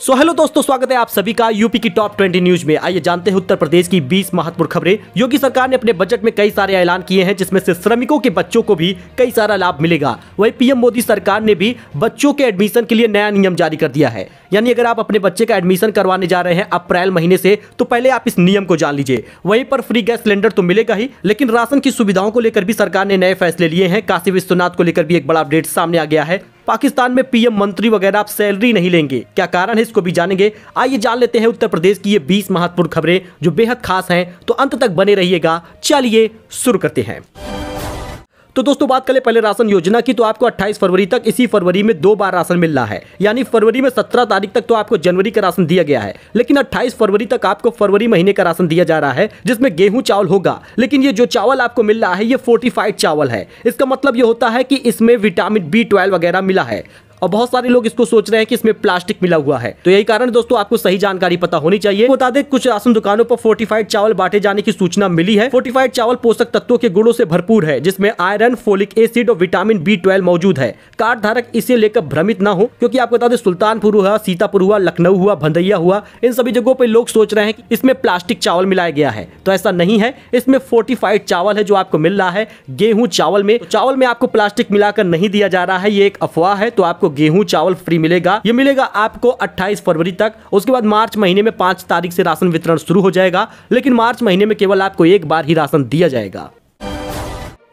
So hello दोस्तों, स्वागत है आप सभी का यूपी की टॉप 20 न्यूज़ में। आइए जानते हैं उत्तर प्रदेश की 20 महत्वपूर्ण खबरें। योगी सरकार ने अपने बजट में कई सारे ऐलान किए हैं, जिसमें से श्रमिकों के बच्चों को भी कई सारा लाभ मिलेगा। वही पीएम मोदी सरकार ने भी बच्चों के एडमिशन के लिए नया नियम जारी कर दिया है। यानी अगर आप अपने बच्चे का एडमिशन करवाने जा रहे हैं अप्रैल महीने से तो पहले आप इस नियम को जान लीजिए। वहीं पर फ्री गैस सिलेंडर तो मिलेगा ही, लेकिन राशन की सुविधाओं को लेकर भी सरकार ने नए फैसले लिए हैं। काशी विश्वनाथ को लेकर भी एक बड़ा अपडेट सामने आ गया है। पाकिस्तान में पीएम मंत्री वगैरह आप सैलरी नहीं लेंगे। क्या कारण है इसको भी जानेंगे। आइए जान लेते हैं उत्तर प्रदेश की ये 20 महत्वपूर्ण खबरें जो बेहद खास हैं तो अंत तक बने रहिएगा। चलिए शुरू करते हैं। तो दोस्तों, बात करें पहले राशन योजना की तो आपको 28 फरवरी तक, इसी फरवरी में दो बार राशन मिल रहा है। यानी फरवरी में 17 तारीख तक तो आपको जनवरी का राशन दिया गया है, लेकिन 28 फरवरी तक आपको फरवरी महीने का राशन दिया जा रहा है, जिसमें गेहूँ चावल होगा। लेकिन ये जो चावल आपको मिल रहा है, ये फोर्टिफाइड चावल है। इसका मतलब ये होता है कि इसमें विटामिन बी वगैरह मिला है। और बहुत सारे लोग इसको सोच रहे हैं कि इसमें प्लास्टिक मिला हुआ है। तो यही कारण दोस्तों, आपको सही जानकारी पता होनी चाहिए। बता दें, कुछ राशन दुकानों पर फोर्टिफाइड चावल बांटे जाने की सूचना मिली है। फोर्टिफाइड चावल पोषक तत्वों के गुणों से भरपूर है, जिसमें आयरन फोलिक एसिड और विटामिन बी मौजूद है। कार्ड धारक इसे लेकर भ्रमित न हो, क्योंकि आपको बता दें, सुल्तानपुर हुआ, सीतापुर हुआ, लखनऊ हुआ भंदैया हुआ, इन सभी जगहों पर लोग सोच रहे हैं कि इसमें प्लास्टिक चावल मिलाया गया है। तो ऐसा नहीं है, इसमें फोर्टिफाइड चावल है जो आपको मिल रहा है, गेहूँ चावल में। तो चावल में आपको प्लास्टिक मिलाकर नहीं दिया जा रहा है, ये एक अफवाह है तो आपको गेहूँ चावल फ्री मिलेगा। ये मिलेगा आपको 28 फरवरी तक। उसके बाद मार्च महीने में पाँच तारीख से राशन वितरण शुरू हो जाएगा, लेकिन मार्च महीने में केवल आपको एक बार ही राशन दिया जाएगा।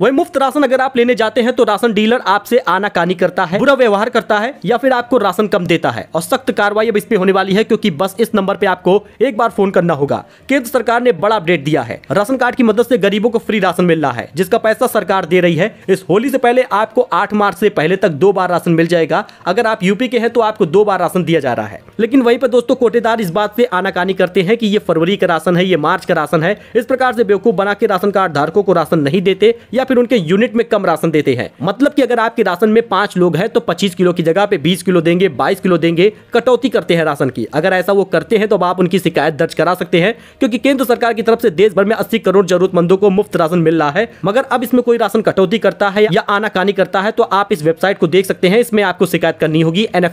वही मुफ़्त राशन अगर आप लेने जाते हैं तो राशन डीलर आपसे आनाकानी करता है, बुरा व्यवहार करता है, या फिर आपको राशन कम देता है। और सख्त कार्रवाई अब इस पे होने वाली है, क्योंकि बस इस नंबर पे आपको एक बार फ़ोन करना होगा। केंद्र सरकार ने बड़ा अपडेट दिया है। राशन कार्ड की मदद से गरीबों को फ्री राशन मिल रहा है, जिसका पैसा सरकार दे रही है। इस होली से पहले आपको आठ मार्च से पहले तक दो बार राशन मिल जाएगा। अगर आप यूपी के हैं तो आपको दो बार राशन दिया जा रहा है। लेकिन वहीं पर दोस्तों, कोटेदार इस बात से आनाकानी करते हैं कि ये फरवरी का राशन है, ये मार्च का राशन है। इस प्रकार से बेवकूफ़ बना के राशन कार्ड धारकों को राशन नहीं देते, या फिर उनके यूनिट में कम राशन देते हैं। मतलब कि अगर आपके राशन में पाँच लोग हैं तो पच्चीस किलो की जगह पे बीस किलो देंगे, बाईस किलो देंगे, कटौती करते हैं राशन की। अगर ऐसा वो करते हैं तो आप उनकी शिकायत दर्ज करा सकते हैं, क्योंकि केंद्र सरकार की तरफ़ से देश भर में अस्सी करोड़ जरूरतमंदों को मुफ़्त राशन मिल रहा है। मगर अब इसमें कोई राशन कटौती करता है या आनाकानी करता है तो आप इस वेबसाइट को देख सकते हैं। इसमें आपको शिकायत करनी होगी एन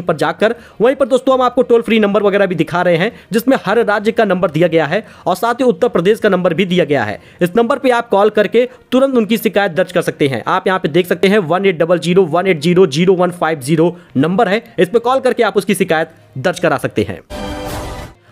पर जाकर। वहीं पर दोस्तों, हम आपको टोल फ्री नंबर वगैरह भी दिखा रहे हैं, जिसमें हर राज्य का नंबर दिया गया है, और साथ ही उत्तर प्रदेश का नंबर भी दिया गया है। इस नंबर पर आप कॉल करके तुरंत उनकी शिकायत दर्ज कर सकते हैं। आप यहाँ पे देख सकते हैं one eight double zero one eight zero zero one five zero number है। इस पर कॉल करके आप उसकी शिकायत दर्ज करा सकते हैं।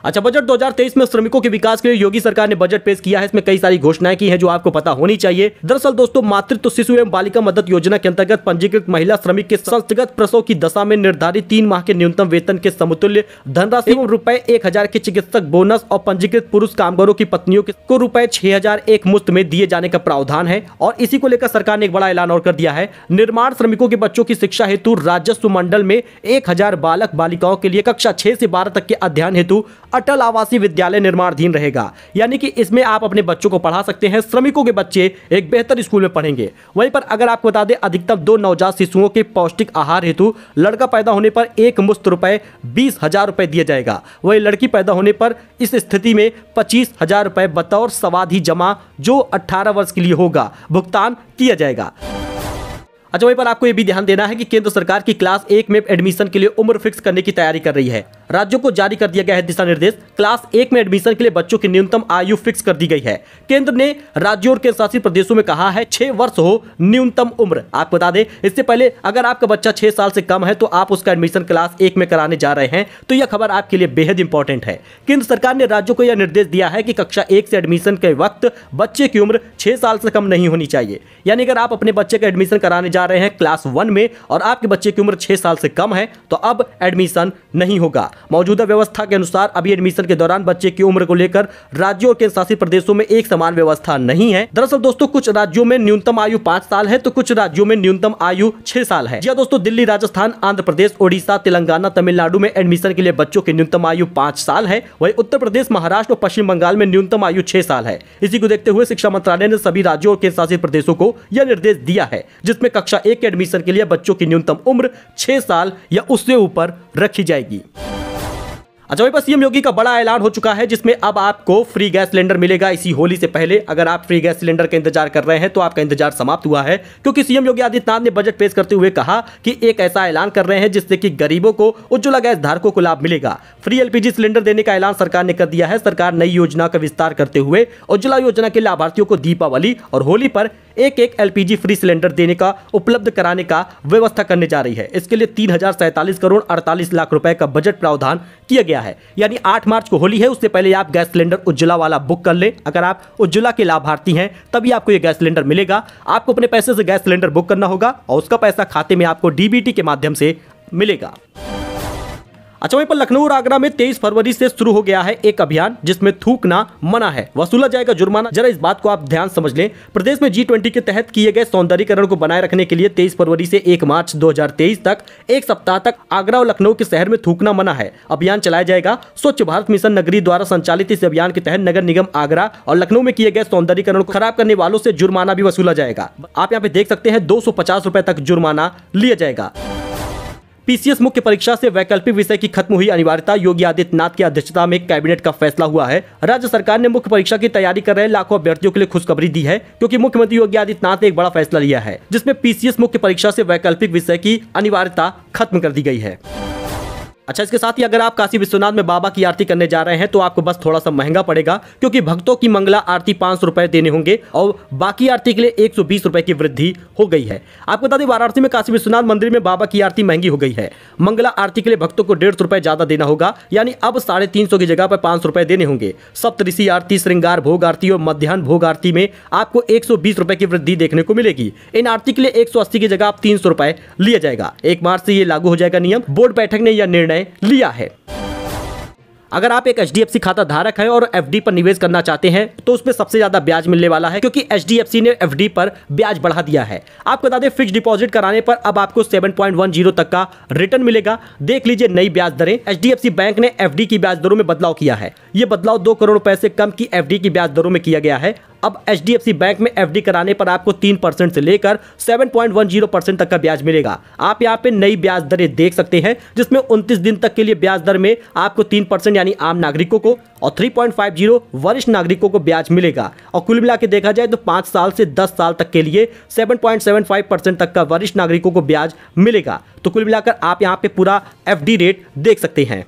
अच्छा बजट 2023 में श्रमिकों के विकास के लिए योगी सरकार ने बजट पेश किया है। इसमें कई सारी घोषणाएँ की हैं जो आपको पता होनी चाहिए। दरअसल दोस्तों, मातृत्व शिशु एवं बालिका मदद योजना के अंतर्गत पंजीकृत महिला श्रमिक के संस्थगत प्रसव की दशा में निर्धारित तीन माह के न्यूनतम वेतन के समतुल्य धनराशि एवं रुपए एक हज़ार के चिकित्सक बोनस और पंजीकृत पुरुष कामगारों की पत्नियों को रुपए छह हज़ार एक मुफ़्त में दिए जाने का प्रावधान है। और इसी को लेकर सरकार ने एक बड़ा ऐलान और कर दिया है। निर्माण श्रमिकों के बच्चों की शिक्षा हेतु राजस्व मंडल में एक हज़ार बालक बालिकाओं के लिए कक्षा छह से बारह तक के अध्ययन हेतु अटल आवासीय विद्यालय निर्माणाधीन रहेगा। यानी कि इसमें आप अपने बच्चों को पढ़ा सकते हैं, श्रमिकों के बच्चे एक बेहतर स्कूल में पढ़ेंगे। वहीं पर अगर आपको बता दें, अधिकतम दो नवजात शिशुओं के पौष्टिक आहार हेतु लड़का पैदा होने पर एक मुश्त रुपए बीस हज़ार रुपए दिया जाएगा। वही लड़की पैदा होने पर इस स्थिति में पच्चीस हज़ार रुपए बतौर सवाधि जमा जो अट्ठारह वर्ष के लिए होगा, भुगतान किया जाएगा। अच्छा वहीं पर आपको ये भी ध्यान देना है कि केंद्र सरकार की क्लास एक में एडमिशन के लिए उम्र फिक्स करने की तैयारी कर रही है। राज्यों को जारी कर दिया गया है दिशा निर्देश। क्लास एक में एडमिशन के लिए बच्चों की न्यूनतम आयु फिक्स कर दी गई है। केंद्र ने राज्यों और केंद्र शासित प्रदेशों में कहा है, छह वर्ष हो, न्यूनतम उम्र। आप बता दें, इससे पहले अगर आपका बच्चा छह साल से कम है तो आप उसका एडमिशन क्लास एक में कराने जा रहे हैं। तो यह खबर आपके लिए बेहद इंपॉर्टेंट है। केंद्र सरकार ने राज्यों को यह निर्देश दिया है कि कक्षा एक से एडमिशन के वक्त बच्चे की उम्र छह साल से कम नहीं होनी चाहिए। यानी अगर आप अपने बच्चे का एडमिशन कराने जा रहे हैं क्लास वन में और आपके बच्चे की उम्र छह साल से कम है तो अब एडमिशन नहीं होगा। मौजूदा व्यवस्था के अनुसार अभी एडमिशन के दौरान बच्चे की उम्र को लेकर राज्यों और केंद्र शासित प्रदेशों में एक समान व्यवस्था नहीं है। दरअसल दोस्तों, कुछ राज्यों में न्यूनतम आयु पाँच साल है तो कुछ राज्यों में न्यूनतम आयु छह साल है। जी हाँ दोस्तों, दिल्ली, राजस्थान, आंध्र प्रदेश, ओडिशा, तेलंगाना, तमिलनाडु में एडमिशन के लिए बच्चों की न्यूनतम आयु पाँच साल है। वही उत्तर प्रदेश, महाराष्ट्र और पश्चिम बंगाल में न्यूनतम आयु छह साल है। इसी को देखते हुए शिक्षा मंत्रालय ने सभी राज्यों और केंद्र शासित प्रदेशों को यह निर्देश दिया है, जिसमें कक्षा एक के एडमिशन के लिए बच्चों की न्यूनतम उम्र छह साल या उससे ऊपर रखी जाएगी। अच्छा वही पर सीएम योगी का बड़ा ऐलान हो चुका है, जिसमें अब आपको फ्री गैस सिलेंडर मिलेगा इसी होली से पहले। अगर आप फ्री गैस सिलेंडर का इंतज़ार कर रहे हैं तो आपका इंतज़ार समाप्त हुआ है, क्योंकि सीएम योगी आदित्यनाथ ने बजट पेश करते हुए कहा कि एक ऐसा ऐलान कर रहे हैं, जिससे कि गरीबों को, उज्ज्वला गैस धारकों को लाभ मिलेगा। फ्री एलपीजी सिलेंडर देने का ऐलान सरकार ने कर दिया है। सरकार नई योजना का विस्तार करते हुए उज्ज्वला योजना के लाभार्थियों को दीपावली और होली पर एक एक एलपीजी फ्री सिलेंडर देने का, उपलब्ध कराने का व्यवस्था करने जा रही है। इसके लिए तीन करोड़ अड़तालीस लाख रुपए का बजट प्रावधान किया गया है। यानी 8 मार्च को होली है, उससे पहले आप गैस सिलेंडर उज्ज्वला वाला बुक कर ले। अगर आप उज्ज्वला के लाभार्थी हैं, तभी आपको यह गैस सिलेंडर मिलेगा। आपको अपने पैसे से गैस सिलेंडर बुक करना होगा और उसका पैसा खाते में आपको डीबीटी के माध्यम से मिलेगा। अच्छा वहीं पर लखनऊ और आगरा में 23 फरवरी से शुरू हो गया है एक अभियान, जिसमें थूकना मना है। वसूला जाएगा जुर्माना। जरा इस बात को आप ध्यान समझ लें। प्रदेश में जी ट्वेंटी के तहत किए गए सौंदर्यकरण को बनाए रखने के लिए 23 फरवरी से 1 मार्च 2023 तक, एक सप्ताह तक आगरा और लखनऊ के शहर में थूकना मना है। अभियान चलाया जाएगा। स्वच्छ भारत मिशन नगरी द्वारा संचालित इस अभियान के तहत नगर निगम आगरा और लखनऊ में किए गए सौंदर्यकरण को खराब करने वालों से जुर्माना भी वसूला जाएगा। आप यहाँ पे देख सकते हैं, दो रुपए तक जुर्माना लिया जाएगा। पीसीएस मुख्य परीक्षा से वैकल्पिक विषय की खत्म हुई अनिवार्यता, योगी आदित्यनाथ की अध्यक्षता में कैबिनेट का फैसला हुआ है। राज्य सरकार ने मुख्य परीक्षा की तैयारी कर रहे लाखों अभ्यर्थियों के लिए खुशखबरी दी है, क्योंकि मुख्यमंत्री योगी आदित्यनाथ ने एक बड़ा फैसला लिया है, जिसमें पीसीएस मुख्य परीक्षा से वैकल्पिक विषय की अनिवार्यता खत्म कर दी गई है। अच्छा इसके साथ ही अगर आप काशी विश्वनाथ में बाबा की आरती करने जा रहे हैं तो आपको बस थोड़ा सा महँगा पड़ेगा, क्योंकि भक्तों की मंगला आरती पाँच रुपए देने होंगे और बाकी आरती के लिए एक सौ बीस रुपए की वृद्धि हो गई है। आपको बता दें, वाराणसी में काशी विश्वनाथ मंदिर में बाबा की आरती महँगी हो गई है। मंगला आरती के लिए भक्तों को डेढ़ रुपए ज़्यादा देना होगा, यानी अब साढ़े तीन सौ की जगह पर पाँच रुपए देने होंगे। सप्तऋषि आरती, श्रृंगार भोग आरती और मध्यान्ह भोग आरती में आपको एक सौ बीस रुपए की वृद्धि देखने को मिलेगी। इन आरती के लिए एक सौ अस्सी की जगह आप तीन सौ रुपए लिया जाएगा। एक मार्च से ये लागू हो जाएगा नियम। बोर्ड बैठक ने यह निर्णय लिया है। अगर आप एक एचडीएफसी खाता धारक हैं और एफडी पर निवेश करना चाहते हैं तो उसमें सबसे ज़्यादा ब्याज मिलने वाला है क्योंकि एचडीएफसी ने एफडी पर ब्याज बढ़ा दिया है। आपको बता दें फिक्स डिपॉजिट कराने पर अब आपको 7.10 तक का रिटर्न मिलेगा। देख लीजिए नई ब्याज दरें। एचडीएफसी बैंक ने एफडी की ब्याज दरों में बदलाव किया है। यह बदलाव दो करोड़ रुपए से कम की एफडी की ब्याज दरों में किया गया है। अब एचडीएफसी बैंक में एफडी कराने पर आपको तीन परसेंट से लेकर seven point one zero percent तक का ब्याज मिलेगा। आप यहाँ पे नई ब्याज दरें देख सकते हैं, जिसमें उनतीस दिन तक के लिए ब्याज दर में आपको तीन परसेंट यानी आम नागरिकों को और थ्री पॉइंट फाइव ज़ीरो वरिष्ठ नागरिकों को ब्याज मिलेगा। और कुल मिला के देखा जाए तो पाँच साल से दस साल तक के लिए seven point seven five percent तक का वरिष्ठ नागरिकों को ब्याज मिलेगा। तो कुल मिलाकर आप यहाँ पे पूरा FD रेट देख सकते हैं।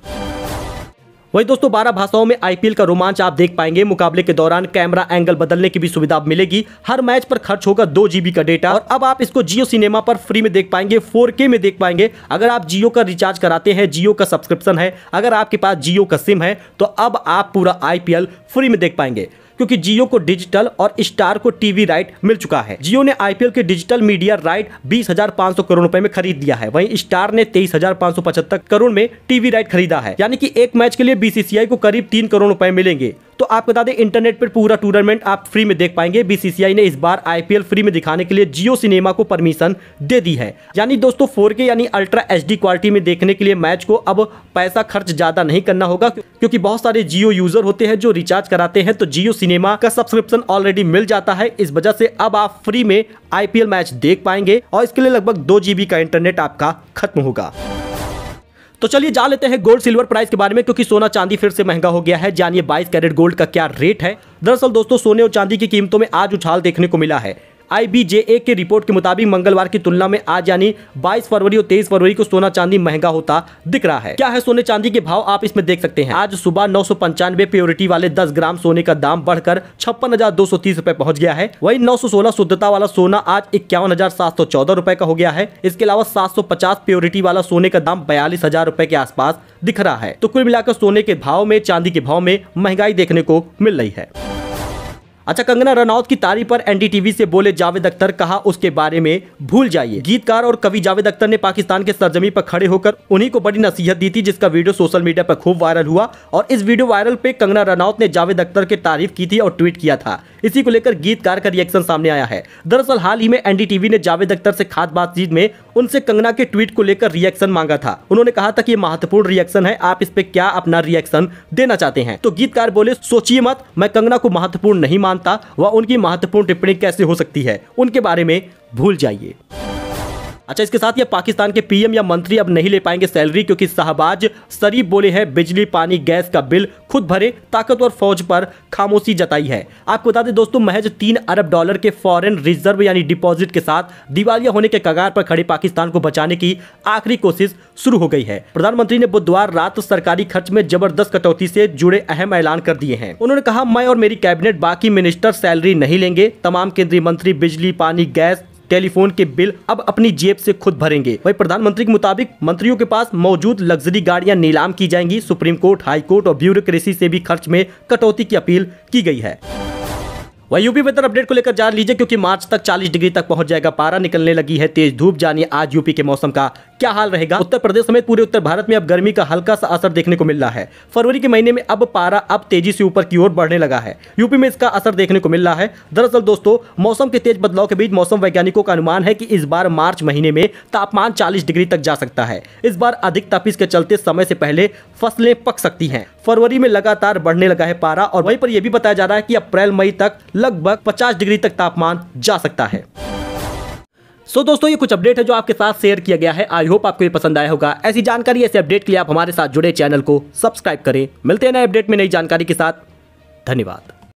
वही दोस्तों, बारह भाषाओं में आईपीएल का रोमांच आप देख पाएँगे। मुकाबले के दौरान कैमरा एंगल बदलने की भी सुविधा मिलेगी। हर मैच पर खर्च होगा दो जीबी का डेटा। और अब आप इसको जियो सिनेमा पर फ्री में देख पाएँगे 4K में देख पाएँगे। अगर आप जियो का रिचार्ज कराते हैं, जियो का सब्सक्रिप्शन है, अगर आपके पास जियो का सिम है तो अब आप पूरा आईपीएल फ्री में देख पाएँगे। क्योंकि जियो को डिजिटल और स्टार को टीवी राइट मिल चुका है। जियो ने आईपीएल के डिजिटल मीडिया राइट बीस करोड़ रूपए में खरीद दिया है। वहीं स्टार ने तेईस करोड़ में टीवी राइट खरीदा है। यानी कि एक मैच के लिए बीसीसीआई को करीब तीन करोड़ रूपए मिलेंगे। तो आप बता दें इंटरनेट पर पूरा टूर्नामेंट आप फ्री में देख पाएँगे। बीसीसीआई ने इस बार आईपीएल फ्री में दिखाने के लिए जियो सिनेमा को परमिशन दे दी है। यानी दोस्तों 4K यानी अल्ट्रा एच क्वालिटी में देखने के लिए मैच को अब पैसा खर्च ज़्यादा नहीं करना होगा, क्योंकि बहुत सारे जियो यूज़र होते हैं जो रिचार्ज कराते हैं तो जियो सिनेमा का सब्सक्रिप्शन ऑलरेडी मिल जाता है। इस वजह से अब आप फ्री में आईपीएल मैच देख पाएँगे और इसके लिए लगभग दो जीबी का इंटरनेट आपका खत्म होगा। तो चलिए जान लेते हैं गोल्ड सिल्वर प्राइस के बारे में, क्योंकि सोना चांदी फिर से महँगा हो गया है। जानिए 22 कैरेट गोल्ड का क्या रेट है। दरअसल दोस्तों, सोने और चांदी की कीमतों में आज उछाल देखने को मिला है। आईबीजेए के रिपोर्ट के मुताबिक मंगलवार की तुलना में आज यानी 22 फरवरी और 23 फरवरी को सोना चांदी महँगा होता दिख रहा है। क्या है सोने चांदी के भाव? आप इसमें देख सकते हैं। आज सुबह नौ सौ पंचानवे प्योरिटी वाले 10 ग्राम सोने का दाम बढ़कर छप्पन हज़ार दो पहुँच गया है। वही नौ सौ सोलह शुद्धता वाला सोना आज इक्यावन हज़ार का हो गया है। इसके अलावा सात सौ पचास प्योरिटी वाला सोने का दाम बयालीस हज़ार के आसपास दिख रहा है। तो कुल मिलाकर सोने के भाव में, चांदी के भाव में महँगाई देखने को मिल रही है। अच्छा कंगना रनौत की तारीफ़ पर एनडीटीवी से बोले जावेद अख्तर कहा, उसके बारे में भूल जाइए। गीतकार और कवि जावेद अख्तर ने पाकिस्तान के सरजमी पर खड़े होकर उन्हीं को बड़ी नसीहत दी थी, जिसका वीडियो सोशल मीडिया पर खूब वायरल हुआ और इस वीडियो वायरल पे कंगना रनौत ने जावेद अख्तर की तारीफ़ की थी और ट्वीट किया था। इसी को लेकर गीतकार का रिएक्शन सामने आया है। दरअसल, हाल ही में एनडीटीवी ने जावेद अख्तर से खास बातचीत में उनसे कंगना के ट्वीट को लेकर रिएक्शन मांगा था। उन्होंने कहा था कि ये महत्वपूर्ण रिएक्शन है, आप इस पे क्या अपना रिएक्शन देना चाहते हैं? तो गीतकार बोले, सोचिए मत, मैं कंगना को महत्वपूर्ण नहीं मानता व उनकी महत्वपूर्ण टिप्पणी कैसे हो सकती है उनके बारे में भूल जाइए। अच्छा इसके साथ ये पाकिस्तान के पीएम या मंत्री अब नहीं ले पाएँगे सैलरी, क्योंकि शाहबाज शरीफ बोले हैं, बिजली, पानी, गैस का बिल खुद भरे, ताकतवर फौज पर खामोशी जताई है। आपको बता दें दोस्तों, महज तीन अरब डॉलर के फॉरेन रिज़र्व यानी डिपॉजिट के साथ दिवालिया होने के कगार पर खड़े पाकिस्तान को बचाने की आखिरी कोशिश शुरू हो गई है। प्रधानमंत्री ने बुधवार रात सरकारी खर्च में ज़बरदस्त कटौती से जुड़े अहम ऐलान कर दिए हैं। उन्होंने कहा, मैं और मेरी कैबिनेट, बाकी मिनिस्टर सैलरी नहीं लेंगे। तमाम केंद्रीय मंत्री, बिजली, पानी, गैस टेलीफोन के बिल अब अपनी जेब से खुद भरेंगे। वही प्रधानमंत्री के मुताबिक मंत्रियों के पास मौजूद लग्जरी गाड़ियाँ नीलाम की जाएँगी। सुप्रीम कोर्ट, हाई कोर्ट और ब्यूरोक्रेसी से भी खर्च में कटौती की अपील की गई है। वही यूपी वेदर अपडेट को लेकर जान लीजिए, क्योंकि मार्च तक 40 डिग्री तक पहुँच जाएगा, पारा निकलने लगी है, तेज धूप। जानिए आज यूपी के मौसम का क्या हाल रहेगा। उत्तर प्रदेश समेत पूरे उत्तर भारत में अब गर्मी का हल्का सा असर देखने को मिल रहा है। फरवरी के महीने में अब पारा अब तेज़ी से ऊपर की ओर बढ़ने लगा है। यूपी में इसका असर देखने को मिल रहा है। दरअसल दोस्तों, मौसम के तेज बदलाव के बीच मौसम वैज्ञानिकों का अनुमान है कि इस बार मार्च महीने में तापमान चालीस डिग्री तक जा सकता है। इस बार अधिक तपिश के चलते समय से पहले फ़सलें पक सकती हैं। फरवरी में लगातार बढ़ने लगा है पारा और वहीं पर यह भी बताया जा रहा है कि अप्रैल मई तक लगभग 50 डिग्री तक तापमान जा सकता है। सो so, दोस्तों ये कुछ अपडेट है जो आपके साथ शेयर किया गया है। आई होप आपको ये पसंद आया होगा। ऐसी जानकारी ऐसे अपडेट के लिए आप हमारे साथ जुड़े चैनल को सब्सक्राइब करें। मिलते हैं नए अपडेट में नई जानकारी के साथ। धन्यवाद।